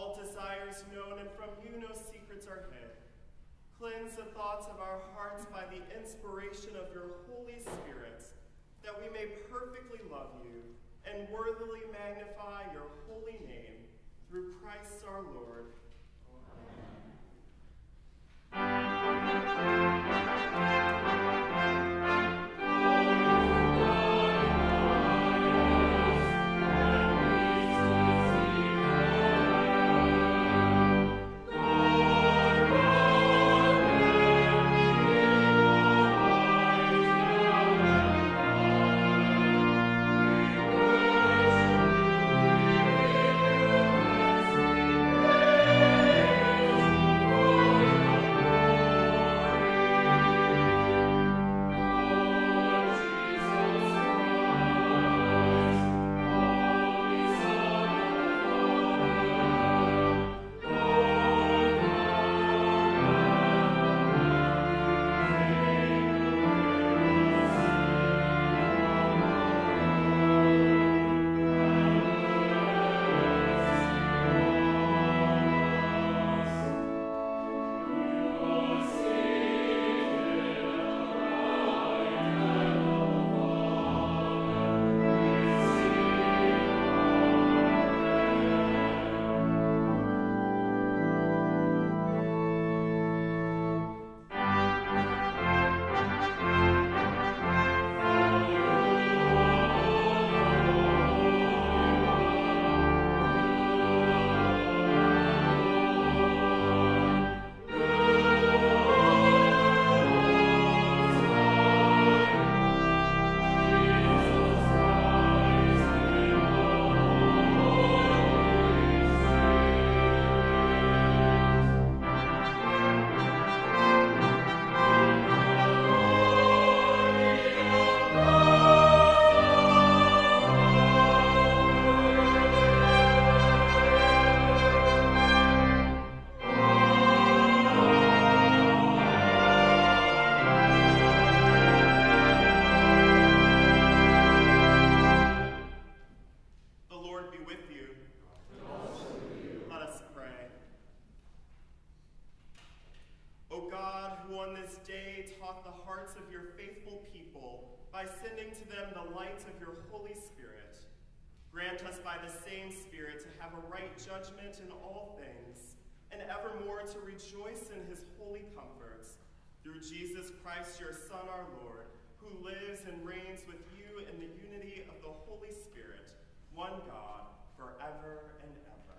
all desires known, and from you no secrets are hid. Cleanse the thoughts of our hearts by the inspiration of your Holy Spirit, that we may perfectly love you and worthily magnify your holy name through Christ our Lord. The the hearts of your faithful people by sending to them the light of your Holy Spirit, grant us by the same Spirit to have a right judgment in all things, and evermore to rejoice in his holy comforts. Through Jesus Christ, your Son, our Lord, who lives and reigns with you in the unity of the Holy Spirit, one God, forever and ever.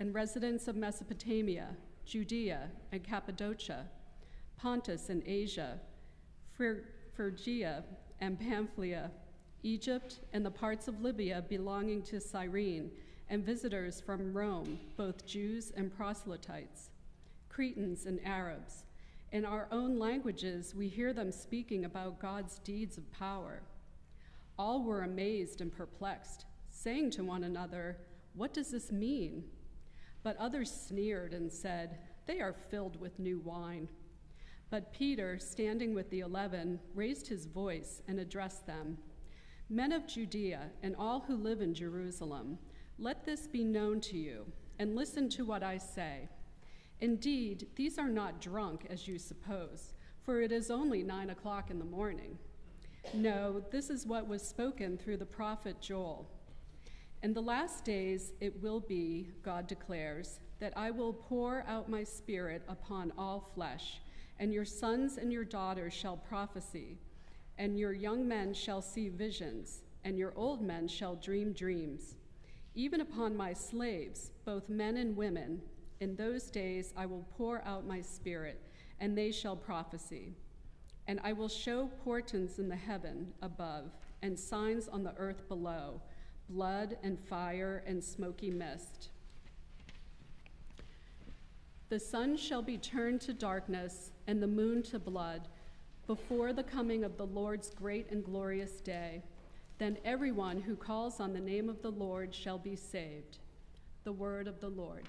and residents of Mesopotamia, Judea and Cappadocia, Pontus and Asia, Phrygia and Pamphylia, Egypt and the parts of Libya belonging to Cyrene, and visitors from Rome, both Jews and proselytes, Cretans and Arabs. In our own languages, we hear them speaking about God's deeds of power. All were amazed and perplexed, saying to one another, What does this mean? But others sneered and said, They are filled with new wine. But Peter, standing with the eleven, raised his voice and addressed them Men of Judea and all who live in Jerusalem, let this be known to you, and listen to what I say. Indeed, these are not drunk as you suppose, for it is only nine o'clock in the morning. No, this is what was spoken through the prophet Joel. In the last days it will be, God declares, that I will pour out my spirit upon all flesh, and your sons and your daughters shall prophesy, and your young men shall see visions, and your old men shall dream dreams. Even upon my slaves, both men and women, in those days I will pour out my spirit, and they shall prophesy. And I will show portents in the heaven above, and signs on the earth below blood and fire and smoky mist. The sun shall be turned to darkness, and the moon to blood, before the coming of the Lord's great and glorious day. Then everyone who calls on the name of the Lord shall be saved. The word of the Lord.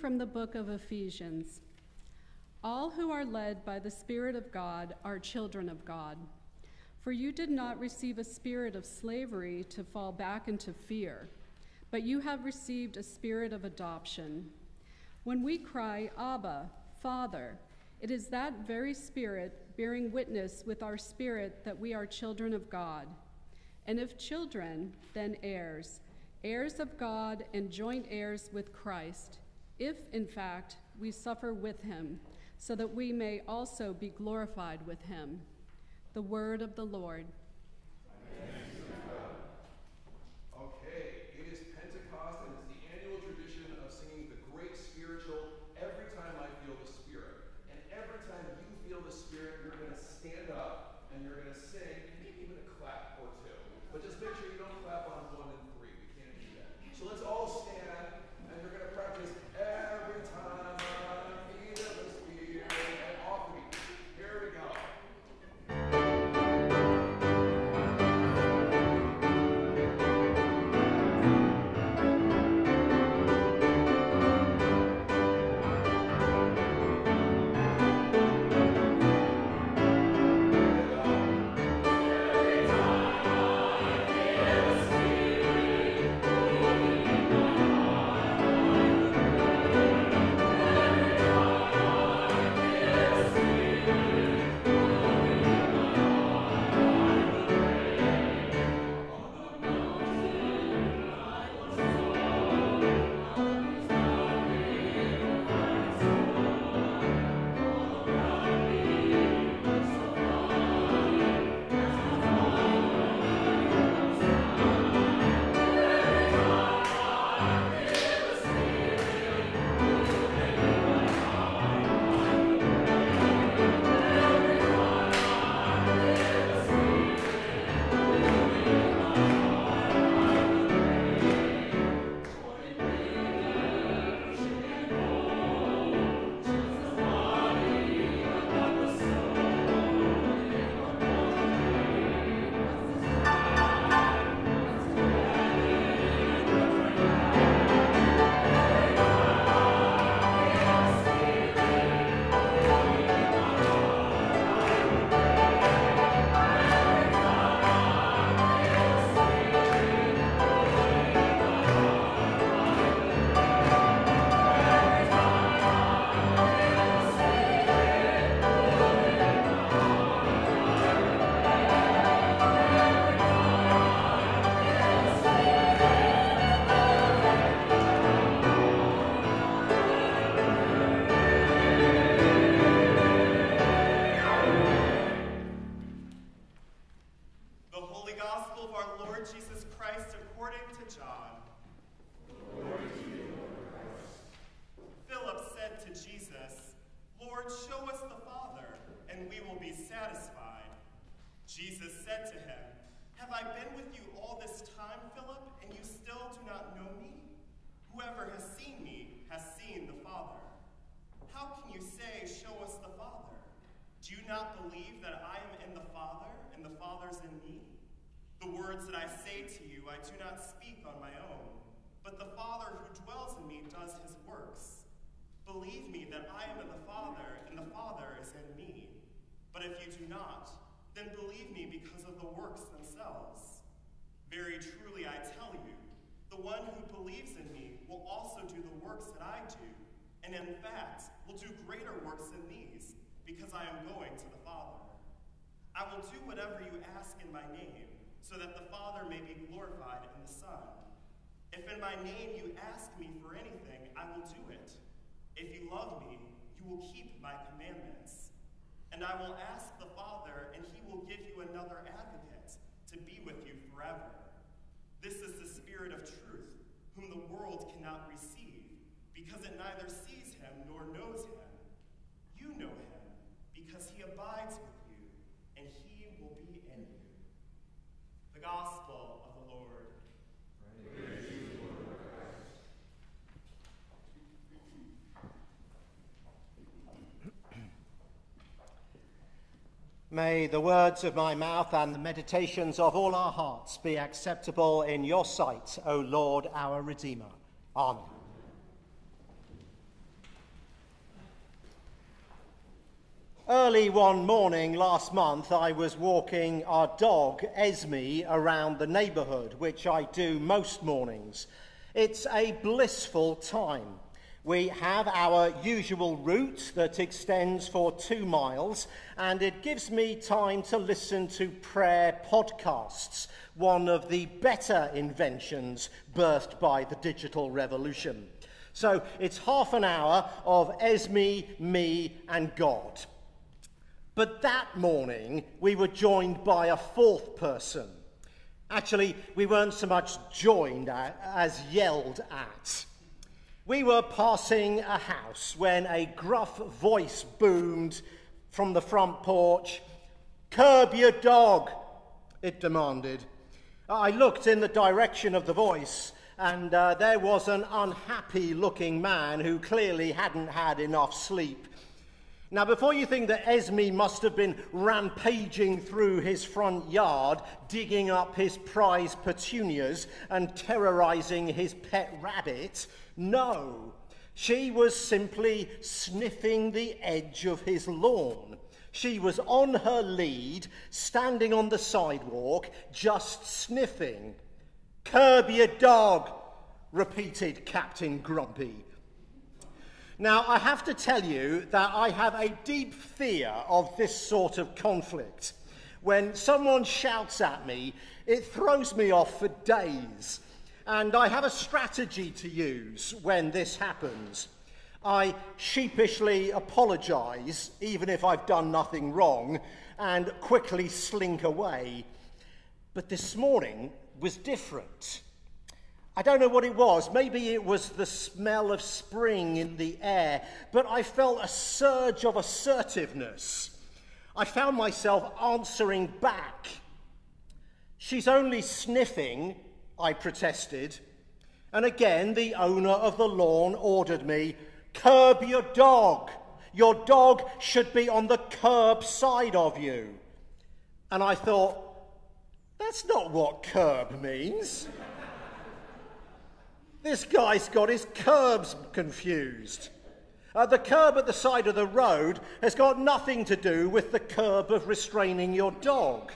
from the book of Ephesians. All who are led by the Spirit of God are children of God. For you did not receive a spirit of slavery to fall back into fear, but you have received a spirit of adoption. When we cry, Abba, Father, it is that very spirit bearing witness with our spirit that we are children of God. And if children, then heirs, heirs of God and joint heirs with Christ if in fact we suffer with him, so that we may also be glorified with him. The word of the Lord. Gospel of our Lord Jesus Christ according to John. Philip said to Jesus, Lord, show us the Father, and we will be satisfied. Jesus said to him, Have I been with you all this time, Philip, and you still do not know me? Whoever has seen me has seen the Father. How can you say, Show us the Father? Do you not believe that I am in the Father, and the Father's in me? The words that I say to you, I do not speak on my own, but the Father who dwells in me does his works. Believe me that I am in the Father, and the Father is in me. But if you do not, then believe me because of the works themselves. Very truly I tell you, the one who believes in me will also do the works that I do, and in fact will do greater works than these, because I am going to the Father. I will do whatever you ask in my name so that the Father may be glorified in the Son. If in my name you ask me for anything, I will do it. If you love me, you will keep my commandments. And I will ask the Father, and he will give you another advocate to be with you forever. This is the Spirit of truth, whom the world cannot receive, because it neither sees him nor knows him. You know him, because he abides with gospel of the Lord. May the words of my mouth and the meditations of all our hearts be acceptable in your sight, O Lord, our Redeemer. Amen. Early one morning last month, I was walking our dog, Esme, around the neighbourhood, which I do most mornings. It's a blissful time. We have our usual route that extends for two miles, and it gives me time to listen to prayer podcasts, one of the better inventions birthed by the digital revolution. So it's half an hour of Esme, me, and God. But that morning, we were joined by a fourth person. Actually, we weren't so much joined as yelled at. We were passing a house when a gruff voice boomed from the front porch Curb your dog, it demanded. I looked in the direction of the voice, and uh, there was an unhappy looking man who clearly hadn't had enough sleep now, before you think that Esme must have been rampaging through his front yard, digging up his prize petunias and terrorizing his pet rabbit, no. She was simply sniffing the edge of his lawn. She was on her lead, standing on the sidewalk, just sniffing. Curb your dog, repeated Captain Grumpy. Now, I have to tell you that I have a deep fear of this sort of conflict. When someone shouts at me, it throws me off for days. And I have a strategy to use when this happens. I sheepishly apologize, even if I've done nothing wrong, and quickly slink away. But this morning was different. I don't know what it was. Maybe it was the smell of spring in the air, but I felt a surge of assertiveness. I found myself answering back. She's only sniffing, I protested. And again, the owner of the lawn ordered me curb your dog. Your dog should be on the curb side of you. And I thought, that's not what curb means. This guy's got his curbs confused. Uh, the curb at the side of the road has got nothing to do with the curb of restraining your dog.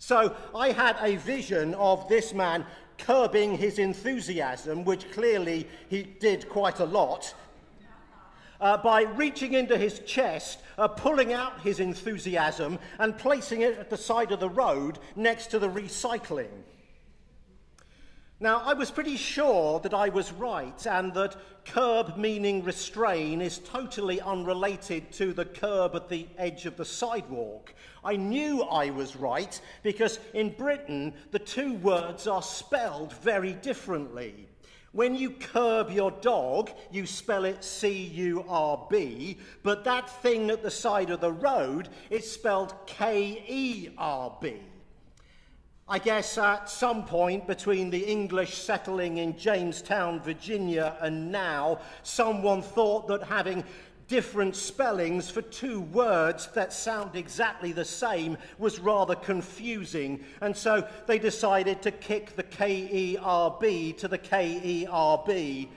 So I had a vision of this man curbing his enthusiasm, which clearly he did quite a lot, uh, by reaching into his chest, uh, pulling out his enthusiasm, and placing it at the side of the road next to the recycling. Now, I was pretty sure that I was right and that curb meaning restrain is totally unrelated to the curb at the edge of the sidewalk. I knew I was right because in Britain the two words are spelled very differently. When you curb your dog, you spell it C U R B, but that thing at the side of the road is spelled K E R B. I guess at some point between the English settling in Jamestown, Virginia, and now, someone thought that having different spellings for two words that sound exactly the same was rather confusing, and so they decided to kick the K E R B to the K E R B.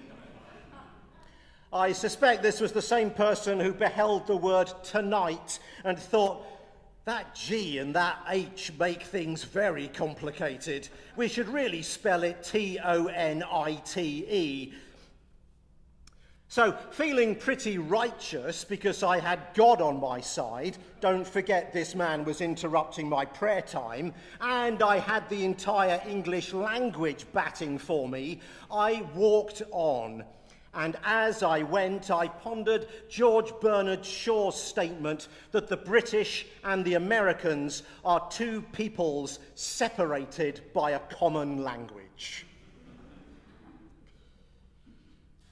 I suspect this was the same person who beheld the word tonight and thought, that G and that H make things very complicated. We should really spell it T O N I T E. So, feeling pretty righteous because I had God on my side, don't forget this man was interrupting my prayer time, and I had the entire English language batting for me, I walked on and as I went, I pondered George Bernard Shaw's statement that the British and the Americans are two peoples separated by a common language.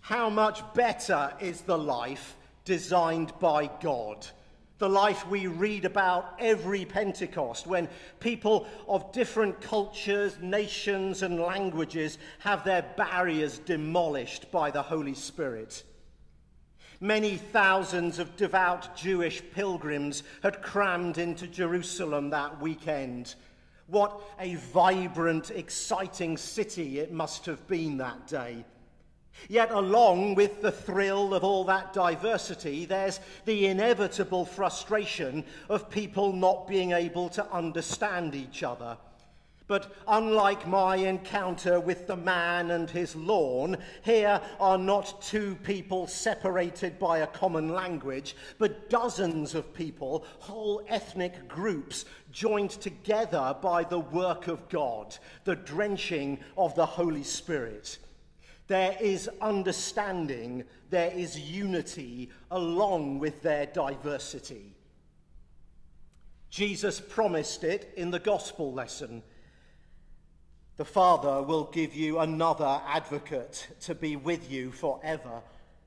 How much better is the life designed by God? the life we read about every Pentecost, when people of different cultures, nations, and languages have their barriers demolished by the Holy Spirit. Many thousands of devout Jewish pilgrims had crammed into Jerusalem that weekend. What a vibrant, exciting city it must have been that day. Yet, along with the thrill of all that diversity, there's the inevitable frustration of people not being able to understand each other. But unlike my encounter with the man and his lawn, here are not two people separated by a common language, but dozens of people, whole ethnic groups, joined together by the work of God, the drenching of the Holy Spirit. There is understanding, there is unity along with their diversity. Jesus promised it in the gospel lesson. The Father will give you another advocate to be with you forever.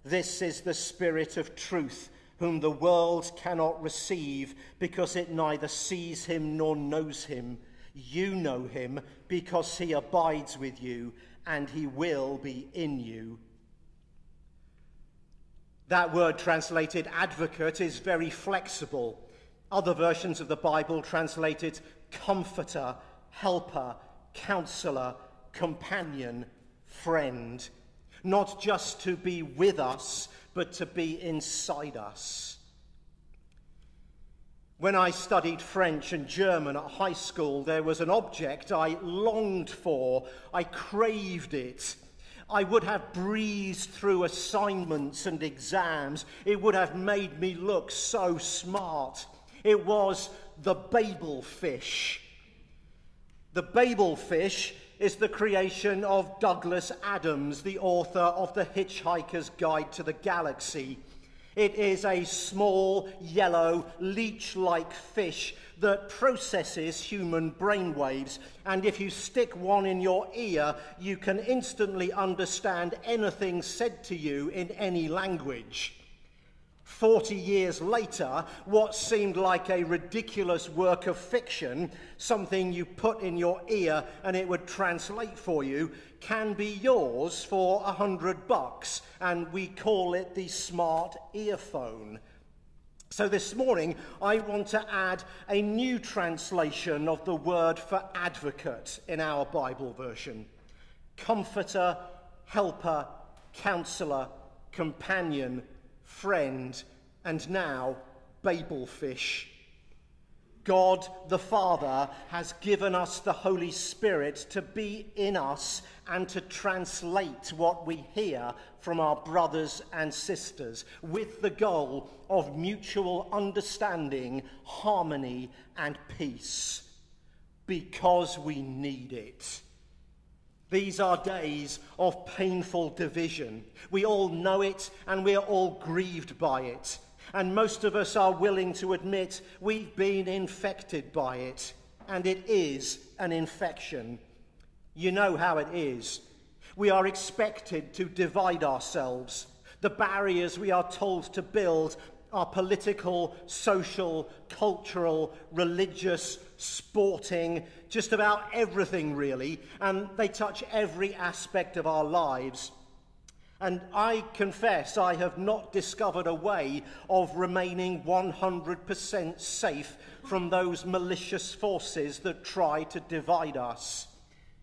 This is the Spirit of truth, whom the world cannot receive because it neither sees him nor knows him. You know him because he abides with you and he will be in you. That word translated advocate is very flexible. Other versions of the Bible translate it comforter, helper, counselor, companion, friend. Not just to be with us, but to be inside us. When I studied French and German at high school, there was an object I longed for. I craved it. I would have breezed through assignments and exams. It would have made me look so smart. It was the Babel fish. The Babel fish is the creation of Douglas Adams, the author of The Hitchhiker's Guide to the Galaxy. It is a small, yellow, leech like fish that processes human brainwaves. And if you stick one in your ear, you can instantly understand anything said to you in any language. 40 years later, what seemed like a ridiculous work of fiction, something you put in your ear and it would translate for you, can be yours for a hundred bucks, and we call it the smart earphone. So this morning, I want to add a new translation of the word for advocate in our Bible version comforter, helper, counselor, companion, friend, and now Babel fish. God the Father has given us the Holy Spirit to be in us and to translate what we hear from our brothers and sisters with the goal of mutual understanding, harmony, and peace because we need it. These are days of painful division. We all know it and we are all grieved by it. And most of us are willing to admit we've been infected by it. And it is an infection. You know how it is. We are expected to divide ourselves. The barriers we are told to build are political, social, cultural, religious, sporting, just about everything really, and they touch every aspect of our lives. And I confess I have not discovered a way of remaining 100% safe from those malicious forces that try to divide us.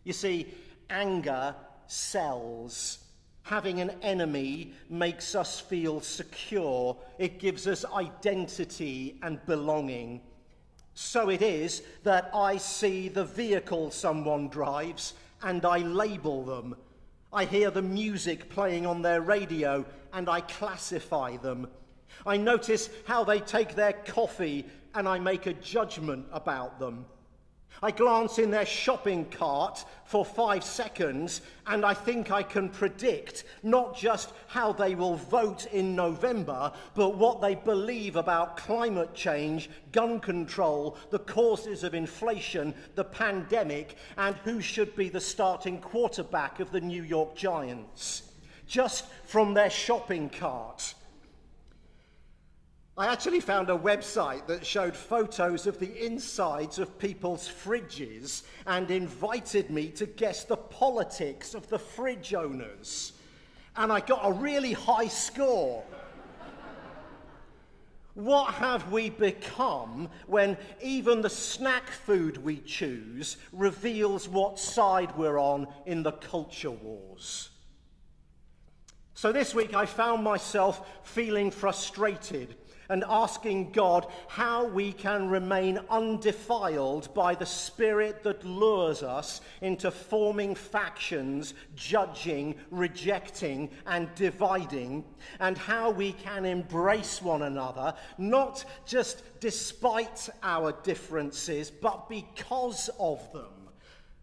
You see, anger sells. Having an enemy makes us feel secure. It gives us identity and belonging. So it is that I see the vehicle someone drives and I label them. I hear the music playing on their radio and I classify them. I notice how they take their coffee and I make a judgment about them. I glance in their shopping cart for five seconds and I think I can predict not just how they will vote in November, but what they believe about climate change, gun control, the causes of inflation, the pandemic, and who should be the starting quarterback of the New York Giants. Just from their shopping cart. I actually found a website that showed photos of the insides of people's fridges and invited me to guess the politics of the fridge owners. And I got a really high score. What have we become when even the snack food we choose reveals what side we're on in the culture wars? So this week I found myself feeling frustrated and asking God how we can remain undefiled by the spirit that lures us into forming factions, judging, rejecting, and dividing, and how we can embrace one another, not just despite our differences, but because of them.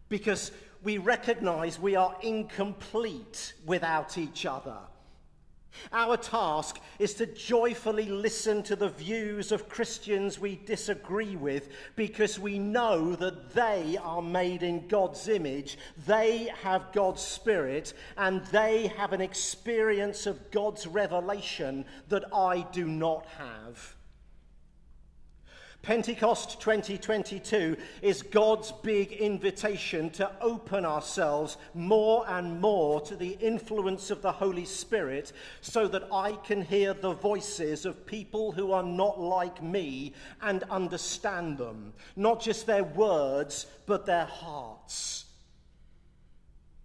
Because we recognize we are incomplete without each other. Our task is to joyfully listen to the views of Christians we disagree with because we know that they are made in God's image, they have God's Spirit, and they have an experience of God's revelation that I do not have. Pentecost 2022 is God's big invitation to open ourselves more and more to the influence of the Holy Spirit so that I can hear the voices of people who are not like me and understand them. Not just their words, but their hearts.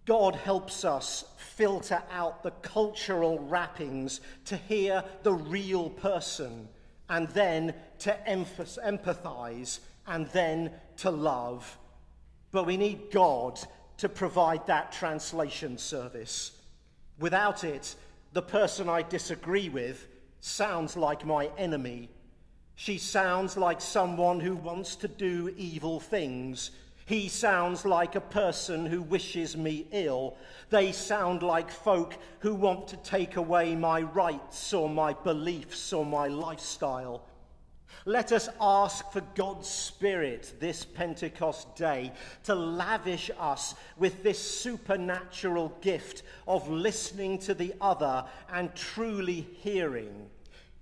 God helps us filter out the cultural wrappings to hear the real person and then to empathize, and then to love. But we need God to provide that translation service. Without it, the person I disagree with sounds like my enemy. She sounds like someone who wants to do evil things he sounds like a person who wishes me ill. They sound like folk who want to take away my rights or my beliefs or my lifestyle. Let us ask for God's Spirit this Pentecost day to lavish us with this supernatural gift of listening to the other and truly hearing.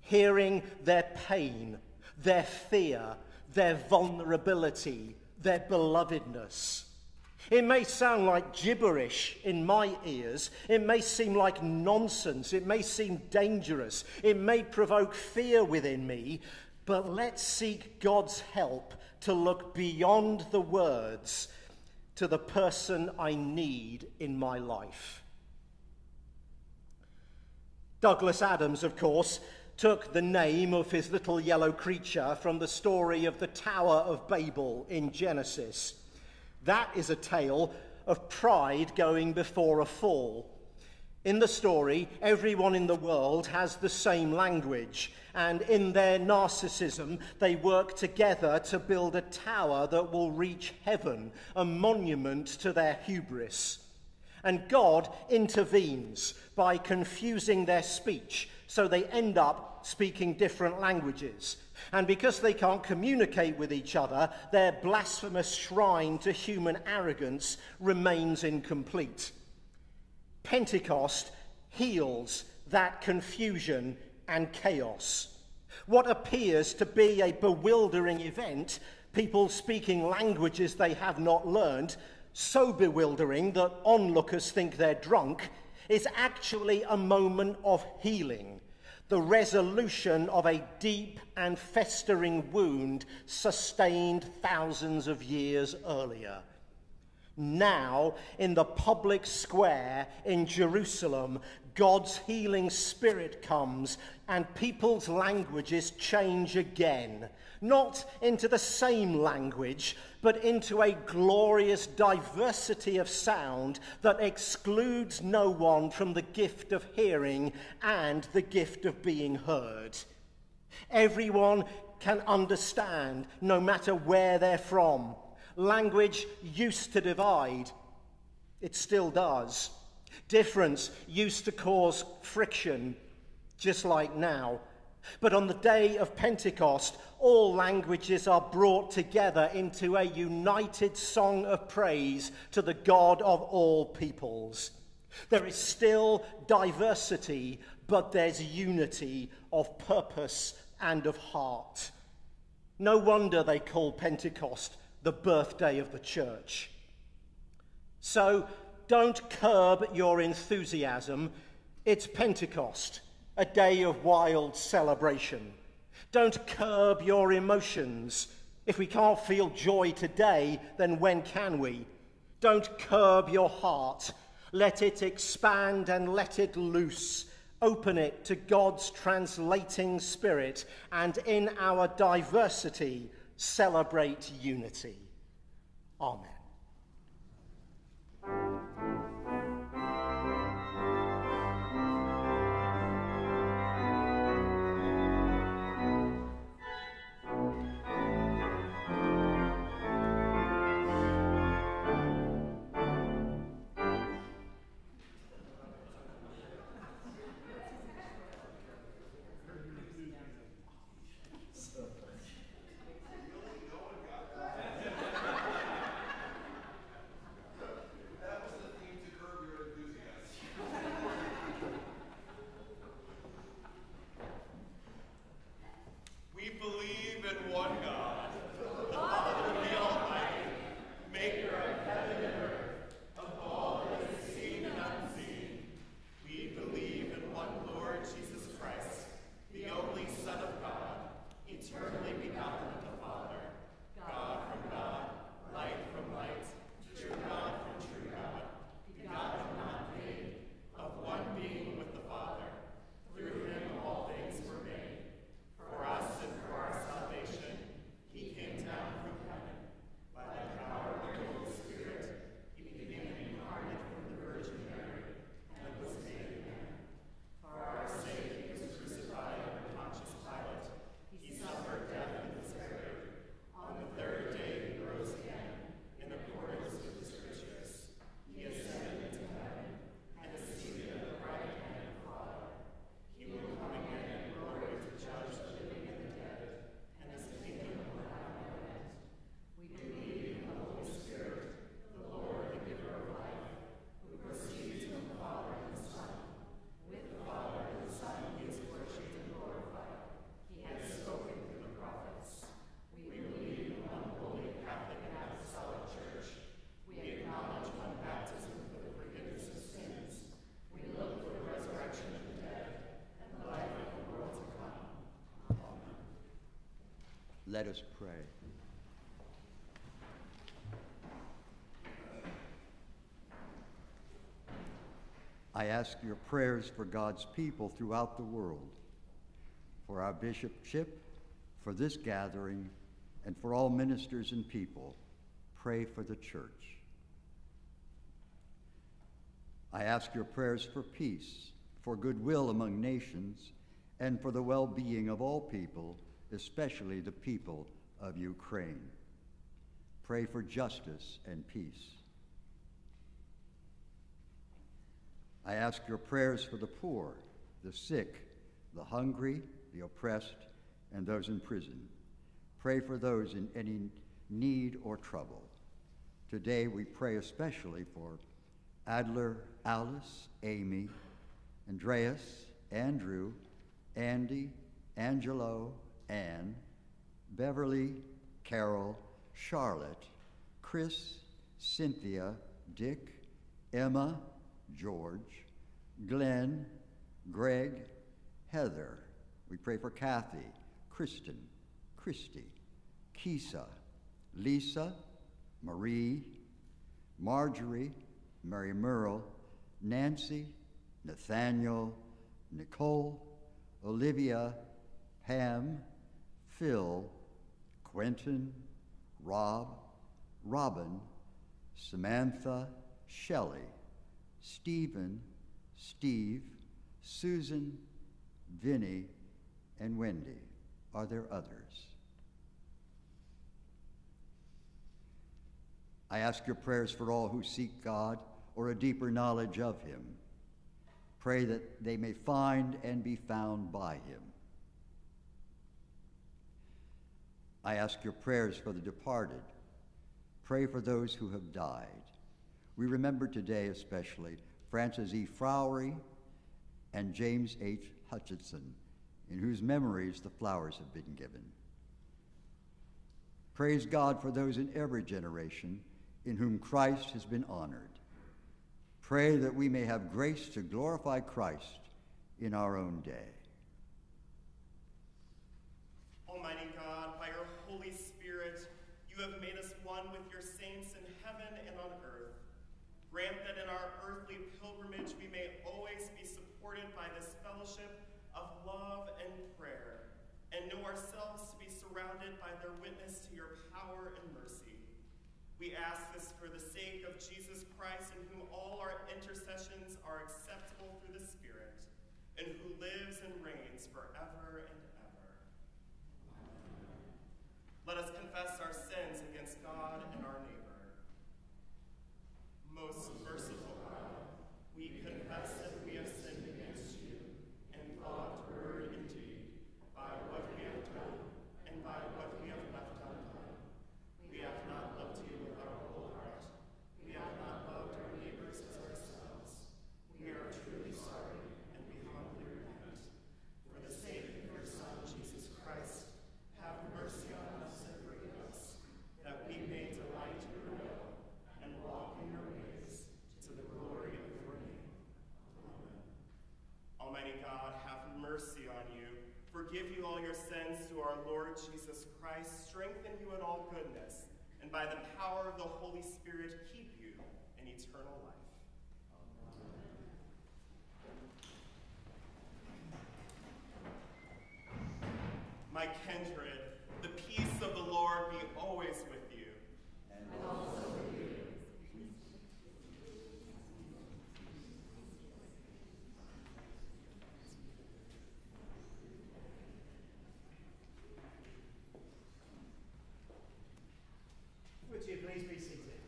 Hearing their pain, their fear, their vulnerability, their belovedness. It may sound like gibberish in my ears. It may seem like nonsense. It may seem dangerous. It may provoke fear within me. But let's seek God's help to look beyond the words to the person I need in my life. Douglas Adams, of course, took the name of his little yellow creature from the story of the Tower of Babel in Genesis. That is a tale of pride going before a fall. In the story, everyone in the world has the same language, and in their narcissism, they work together to build a tower that will reach heaven, a monument to their hubris. And God intervenes by confusing their speech so they end up speaking different languages. And because they can't communicate with each other, their blasphemous shrine to human arrogance remains incomplete. Pentecost heals that confusion and chaos. What appears to be a bewildering event, people speaking languages they have not learned, so bewildering that onlookers think they're drunk, is actually a moment of healing, the resolution of a deep and festering wound sustained thousands of years earlier. Now, in the public square in Jerusalem, God's healing spirit comes and people's languages change again. Not into the same language, but into a glorious diversity of sound that excludes no one from the gift of hearing and the gift of being heard. Everyone can understand, no matter where they're from. Language used to divide, it still does. Difference used to cause friction, just like now. But on the day of Pentecost, all languages are brought together into a united song of praise to the God of all peoples. There is still diversity, but there's unity of purpose and of heart. No wonder they call Pentecost the birthday of the church. So don't curb your enthusiasm. It's Pentecost, a day of wild celebration. Don't curb your emotions. If we can't feel joy today, then when can we? Don't curb your heart. Let it expand and let it loose. Open it to God's translating spirit, and in our diversity, celebrate unity. Amen. Let us pray. I ask your prayers for God's people throughout the world, for our bishopship, for this gathering, and for all ministers and people. Pray for the church. I ask your prayers for peace, for goodwill among nations, and for the well being of all people especially the people of Ukraine. Pray for justice and peace. I ask your prayers for the poor, the sick, the hungry, the oppressed, and those in prison. Pray for those in any need or trouble. Today we pray especially for Adler, Alice, Amy, Andreas, Andrew, Andy, Angelo, Ann, Beverly, Carol, Charlotte, Chris, Cynthia, Dick, Emma, George, Glenn, Greg, Heather. We pray for Kathy, Kristen, Christy, Kisa, Lisa, Marie, Marjorie, Mary Merle, Nancy, Nathaniel, Nicole, Olivia, Pam, Phil, Quentin, Rob, Robin, Samantha, Shelley, Stephen, Steve, Susan, Vinny, and Wendy. Are there others? I ask your prayers for all who seek God or a deeper knowledge of Him. Pray that they may find and be found by Him. I ask your prayers for the departed. Pray for those who have died. We remember today especially Francis E. Frowery and James H. Hutchinson, in whose memories the flowers have been given. Praise God for those in every generation in whom Christ has been honored. Pray that we may have grace to glorify Christ in our own day. Almighty God, by your Holy Spirit, you have made us one with your saints in heaven and on earth. Grant that in our earthly pilgrimage we may always be supported by this fellowship of love and prayer, and know ourselves to be surrounded by their witness to your power and mercy. We ask this for the sake of Jesus Christ, in whom all our intercessions are acceptable through the Spirit, and who lives and reigns forever and ever. Amen. Let us confess our sins against God and our neighbor. Most merciful God, we confess that we have sinned against you in thought, word, and deed, by what we have done and by what we have left undone. We have not loved you with our whole heart. We have not loved our neighbors as ourselves. We are truly sorry and we humbly repent. For the sake of your Son, Jesus Christ, have mercy on us and forgive us, that we may delight your will and walk in your ways to the glory of your name. Amen. Almighty God, have mercy on you. Forgive you all your sins through our Lord Jesus Christ. Strengthen you in all goodness. And by the power of the Holy Spirit, keep you in eternal life. My kindred, the peace of the Lord be always with you. Would you please be seated?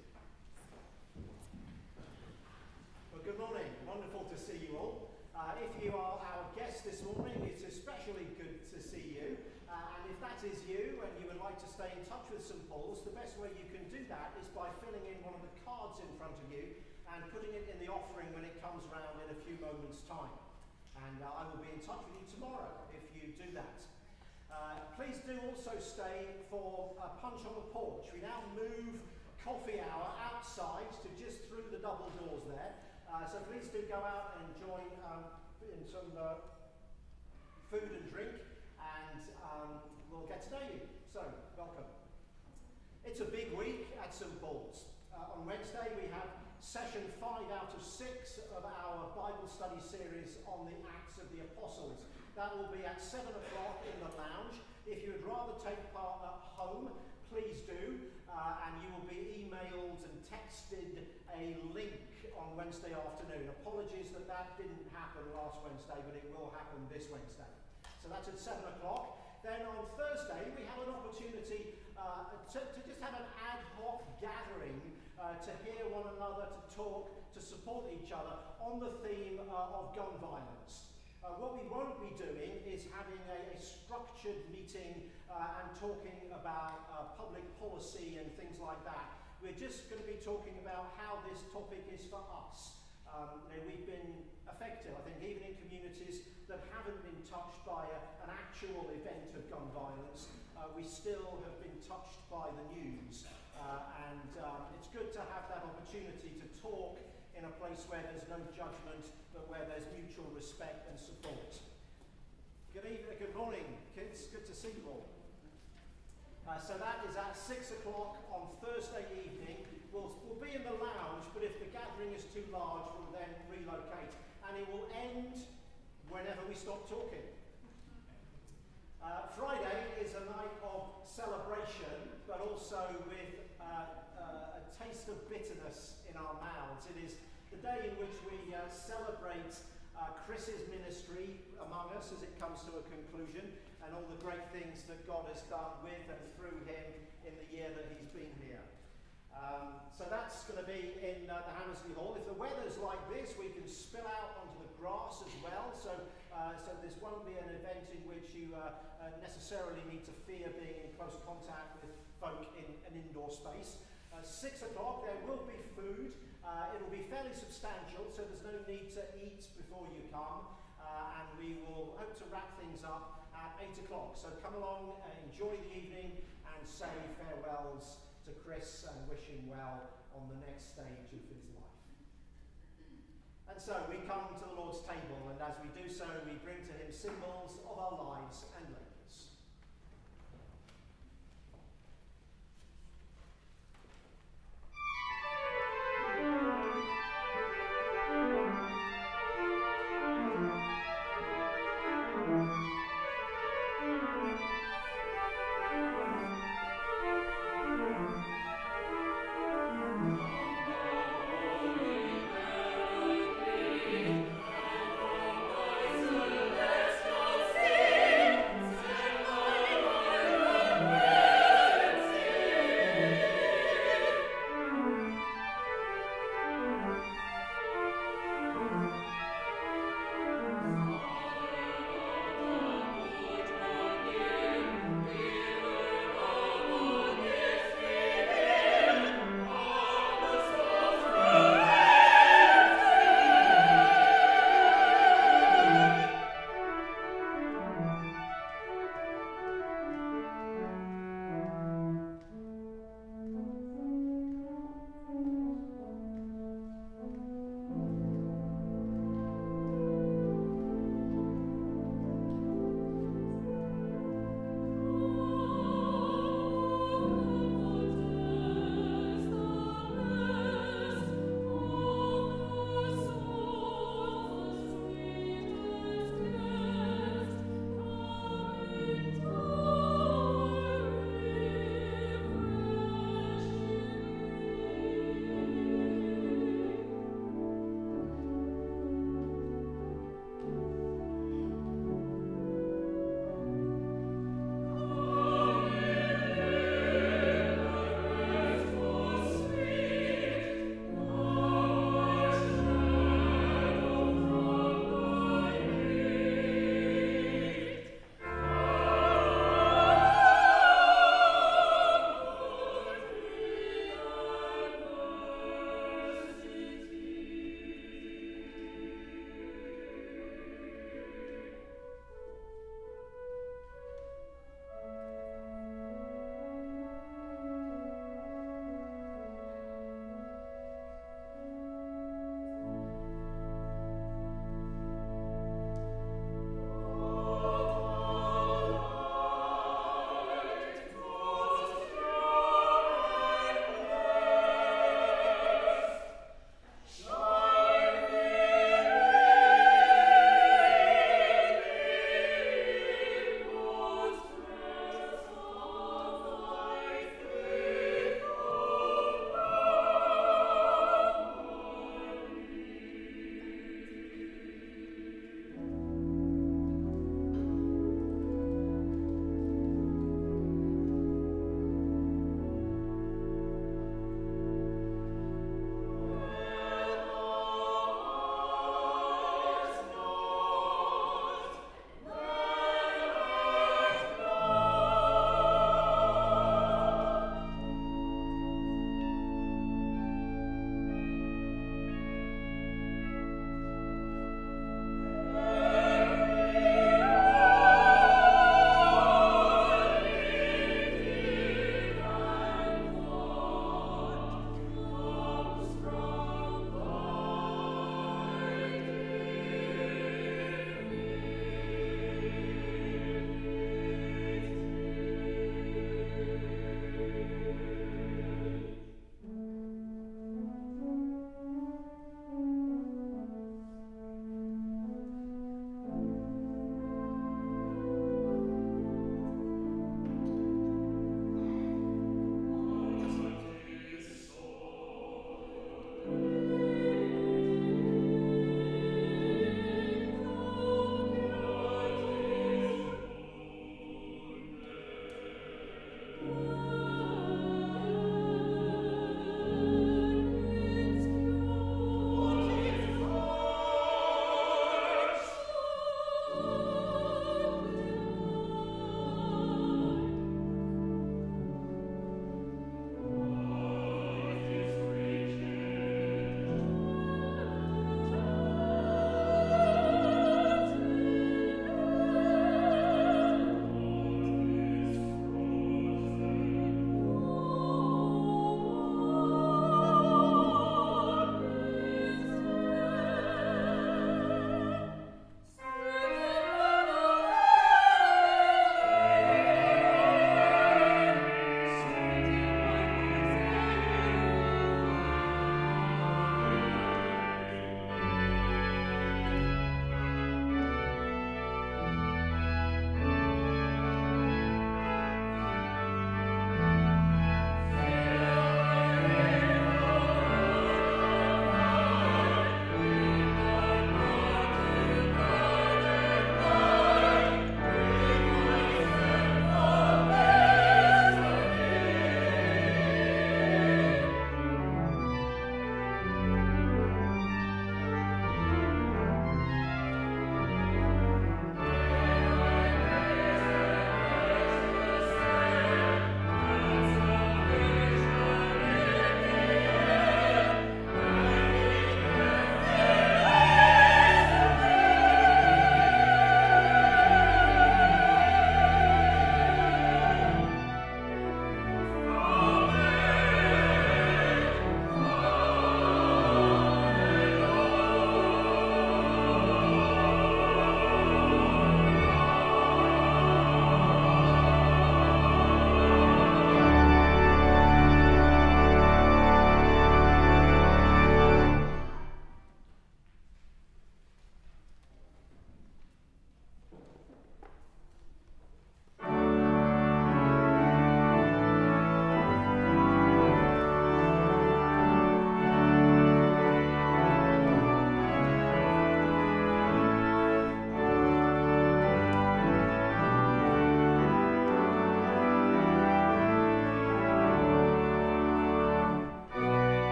Well, good morning. Wonderful to see you all. Uh, if you are our guest this morning, it's especially good to see you. Uh, and if that is you and you would like to stay in touch with St. Paul's, the best way you can do that is by filling in one of the cards in front of you and putting it in the offering when it comes round in a few moments' time. And uh, I will be in touch with you tomorrow if you do that. Uh, please do also stay for a punch on the porch. We now move coffee hour outside to just through the double doors there. Uh, so please do go out and join um, in some uh, food and drink, and um, we'll get to know you. So, welcome. It's a big week at St Paul's. Uh, on Wednesday, we have session five out of six of our Bible study series on the Acts of the Apostles. That will be at seven o'clock in the lounge. If you would rather take part at home, please do, uh, and you will be emailed and texted a link on Wednesday afternoon. Apologies that that didn't happen last Wednesday, but it will happen this Wednesday. So that's at seven o'clock. Then on Thursday, we have an opportunity uh, to, to just have an ad hoc gathering uh, to hear one another, to talk, to support each other on the theme uh, of gun violence. Uh, what we won't be doing is having a, a structured meeting uh, and talking about uh, public policy and things like that. We're just going to be talking about how this topic is for us. Um, you know, we've been affected, I think, even in communities that haven't been touched by a, an actual event of gun violence. Uh, we still have been touched by the news. Uh, and um, it's good to have that opportunity to talk in a place where there's no judgment, but where there's mutual respect and support. Good evening, good morning, kids. Good to see you all. Uh, so that is at six o'clock on Thursday evening. We'll, we'll be in the lounge, but if the gathering is too large, we'll then relocate. And it will end whenever we stop talking. Uh, Friday is a night of celebration, but also with uh, uh, a taste of bitterness in our mouths. It is the day in which we uh, celebrate uh, Chris's ministry among us as it comes to a conclusion and all the great things that God has done with and through him in the year that he's been here. Um, so that's going to be in uh, the Hammersley Hall. If the weather's like this, we can spill out onto the grass as well. So, uh, so this won't be an event in which you uh, uh necessarily need to fear being in close contact with folk in an indoor space. Uh, six o'clock, there will be food. Uh, it'll be fairly substantial, so there's no need to eat before you come. and we will hope to wrap things up at 8 o'clock. So come along, enjoy the evening, and say farewells to Chris and wish him well on the next stage of his life. And so we come to the Lord's table, and as we do so, we bring to him symbols of our lives and.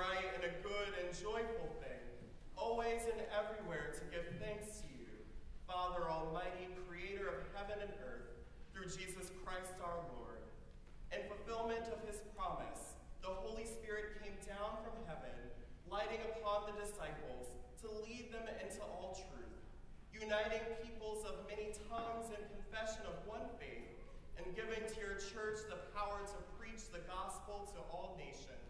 Right and a good and joyful thing, always and everywhere to give thanks to you, Father Almighty, creator of heaven and earth, through Jesus Christ our Lord. In fulfillment of his promise, the Holy Spirit came down from heaven, lighting upon the disciples to lead them into all truth, uniting peoples of many tongues in confession of one faith, and giving to your church the power to preach the gospel to all nations.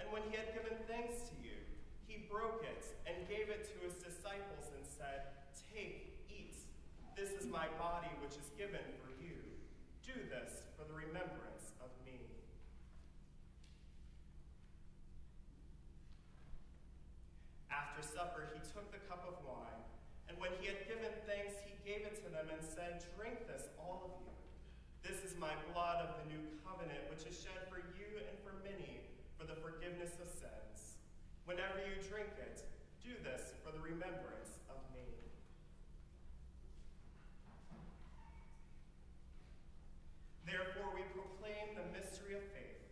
and when he had given thanks to you, he broke it and gave it to his disciples and said, Take, eat. This is my body which is given for you. Do this for the remembrance of me. After supper, he took the cup of wine, and when he had given thanks, he gave it to them and said, Drink this, all of you. This is my blood of the new covenant, which is shed for you and for many for the forgiveness of sins. Whenever you drink it, do this for the remembrance of me. Therefore, we proclaim the mystery of faith.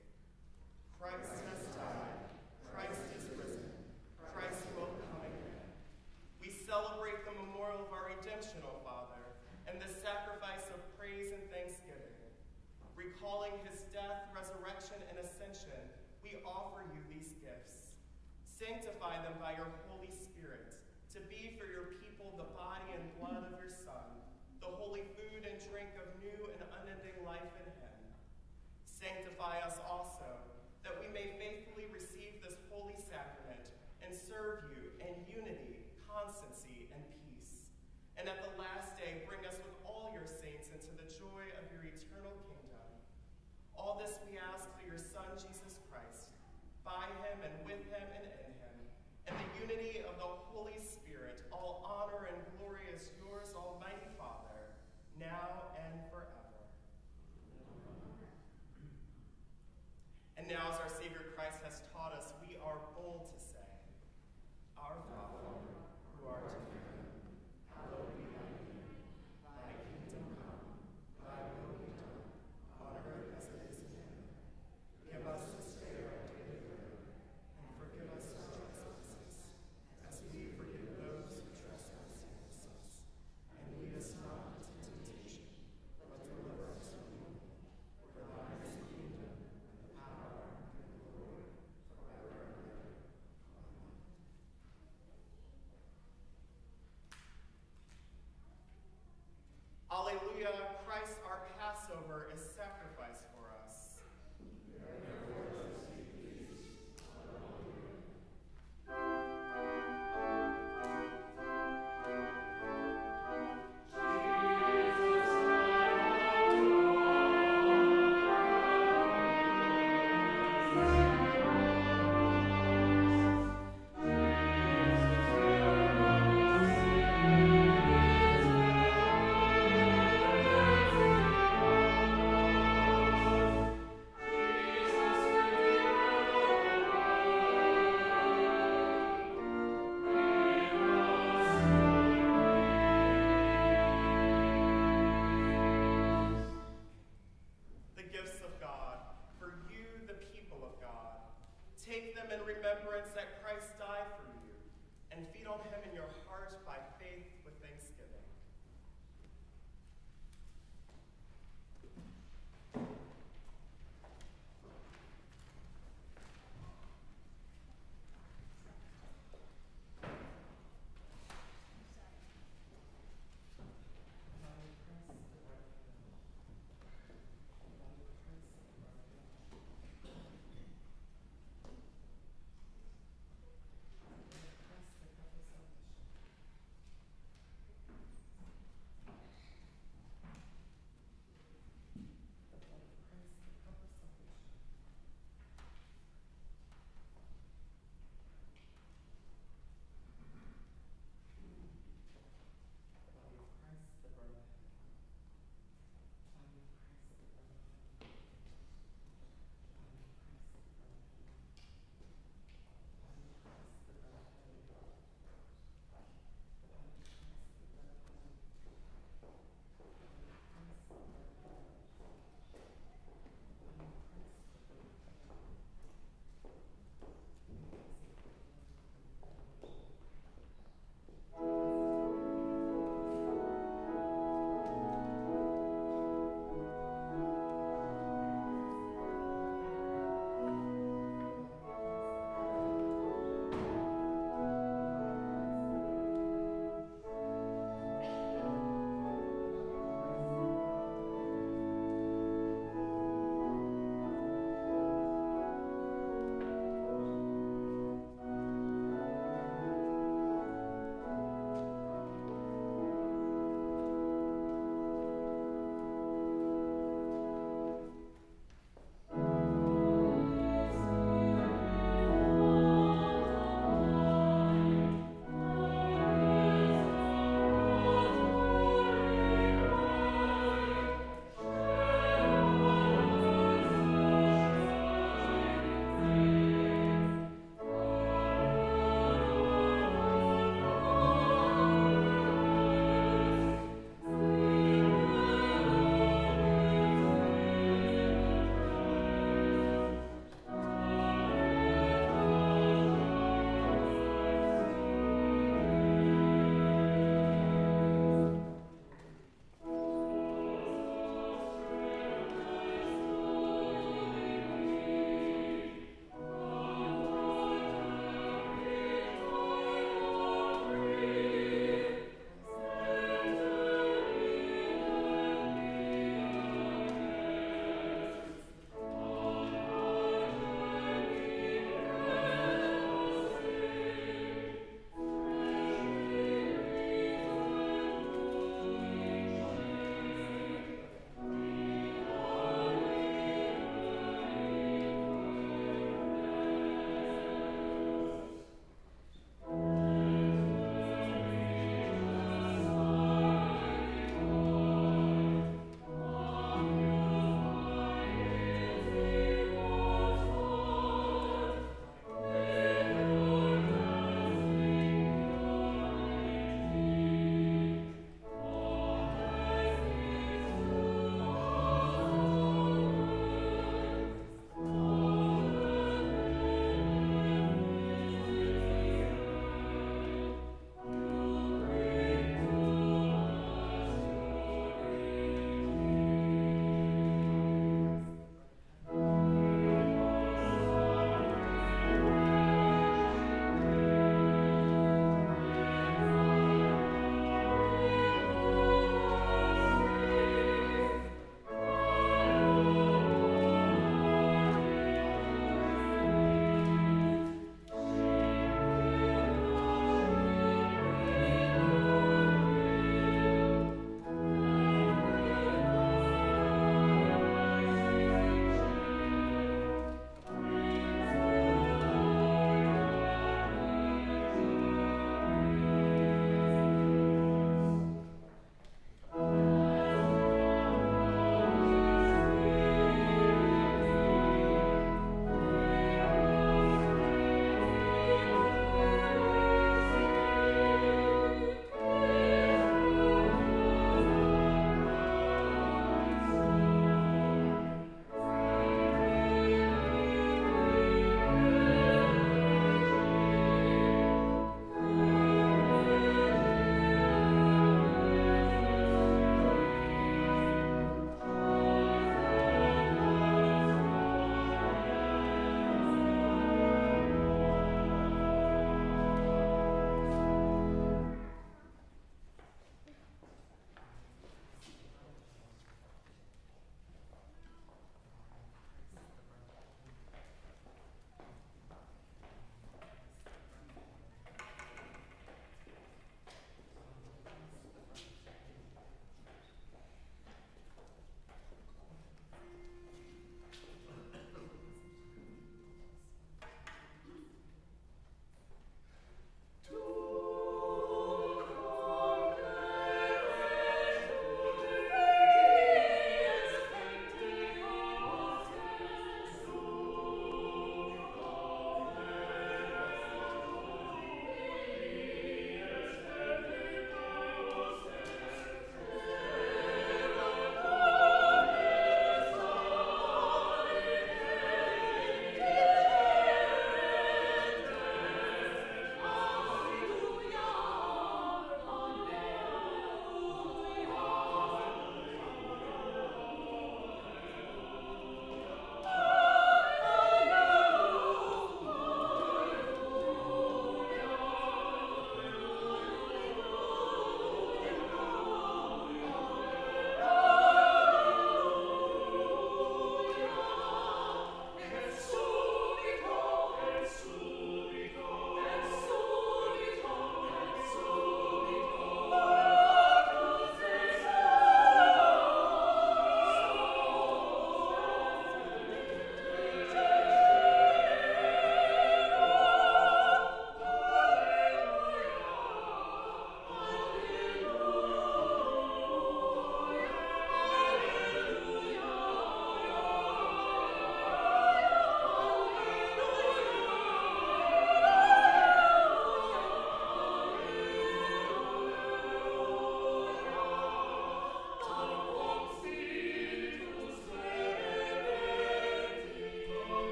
Christ has died. Christ is risen. Christ will come again. We celebrate the memorial of our redemption, O Father, and the sacrifice of praise and thanksgiving recalling his death, resurrection, and ascension, we offer you these gifts. Sanctify them by your Holy Spirit, to be for your people the body and blood of your Son, the holy food and drink of new and unending life in him. Sanctify us also, that we may faithfully receive this holy sacrament and serve you in unity, constancy, and peace. And at the last day, bring us with all your saints into the joy of your eternal kingdom all this we ask through your Son, Jesus Christ, by him and with him and in him, in the unity of the Holy Spirit, all honor and glory is yours, Almighty Father, now and forever. And now, as our Savior Christ has taught us, we are bold to say, Our Father, who art in heaven, hallowed be thy name. Thy kingdom come, thy will be done, on earth as it is in heaven. Give us this day our daily bread, and forgive us our trespasses, as we forgive those who trespass against us. And lead us not into temptation, but deliver us from evil. For thine is the kingdom, the power, and the glory, forever and ever. Amen. Alleluia, Christ our Passover is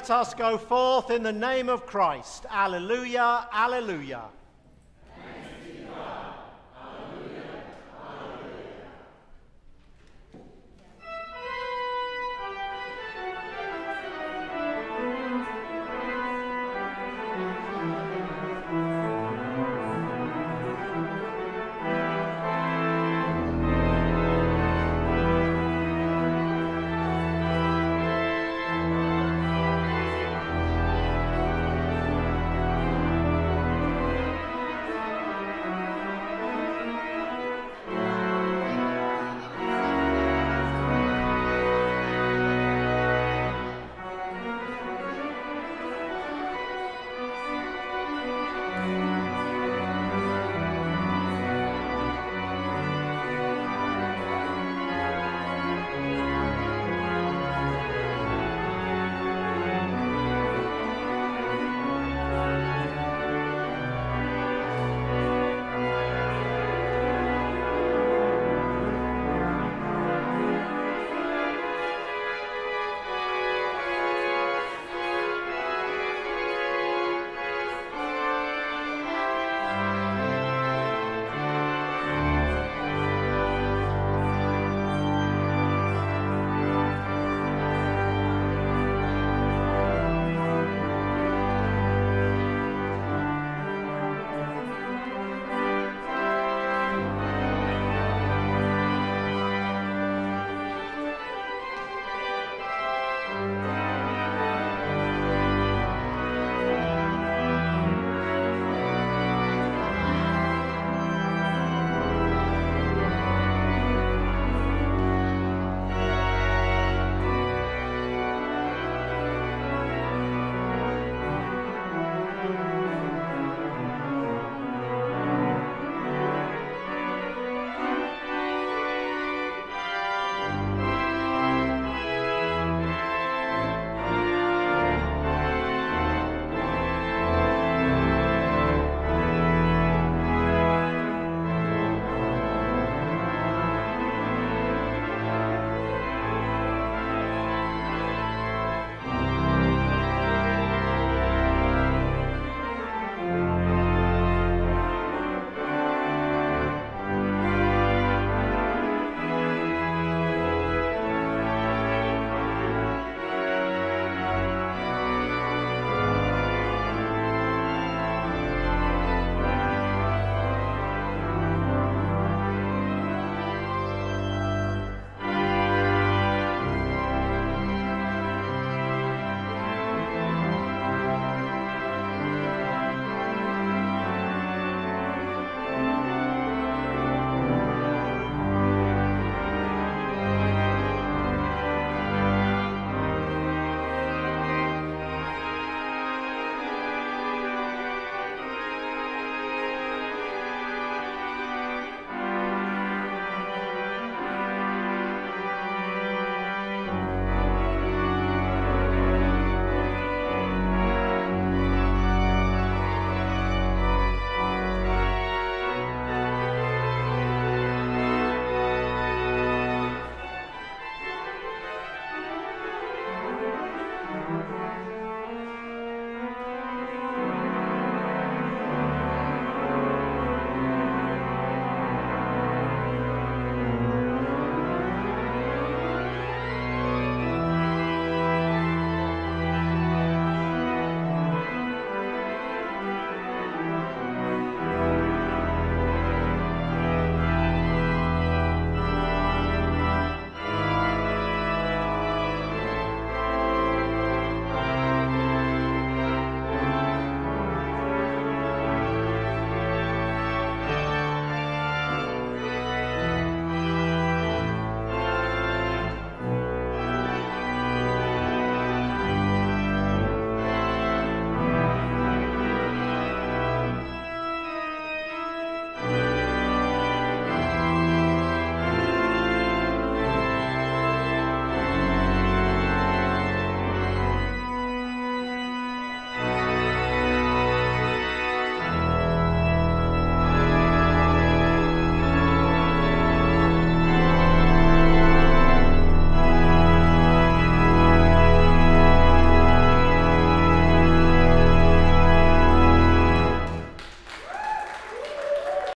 let us go forth in the name of Christ. Alleluia, alleluia.